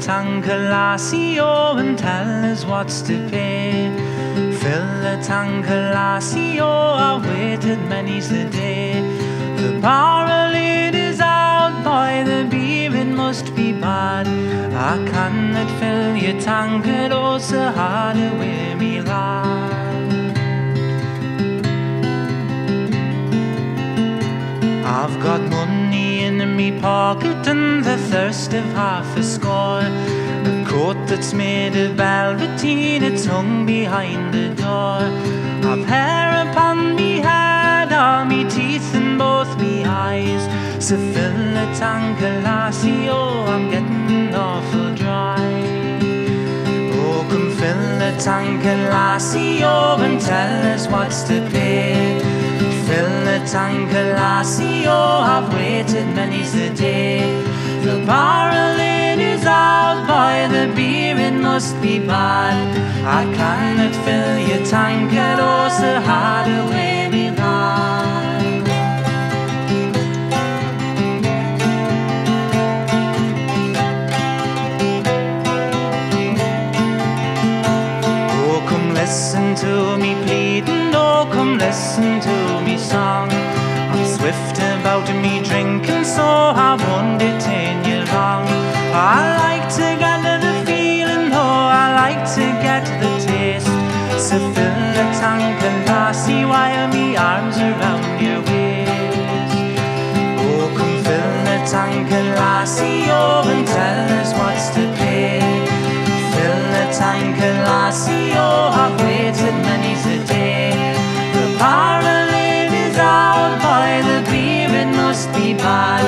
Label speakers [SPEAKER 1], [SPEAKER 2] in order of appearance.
[SPEAKER 1] tank, lassie, oh, and tell us what's to pay. Fill the tank, lassie, oh, I've waited many's the day. The barrel it is out, boy, the beer it must be bad. I cannot fill your tankard, oh, so hard away, me lad. I've got pocket and the thirst of half a score. A coat that's made of velveteen, it's hung behind the door. I've hair upon me head, all me teeth and both me eyes. So fill the tank, oh, I'm getting awful dry. Oh, fill the tank, lassie, oh, and tell us what's to pay. Tank, oh, I've waited many's the day. The barrel is out, boy, the beer it must be bad. I cannot fill your at all, so hard away me lad. Oh, listen to me pleading, oh, come listen to me song. kiss a thinner tongue than Parsi wire me arms around your waist. Oh, come fill the tank and lassie over and tell us what's to pay. Fill the tank and lassie, oh, I've waited many a day. The parallel is out, by the beer it must be by.